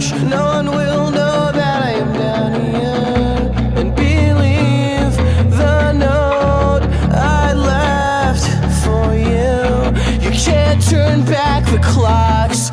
church, no one will know that I am down here. And believe the note I left for you. You can't turn back the clocks.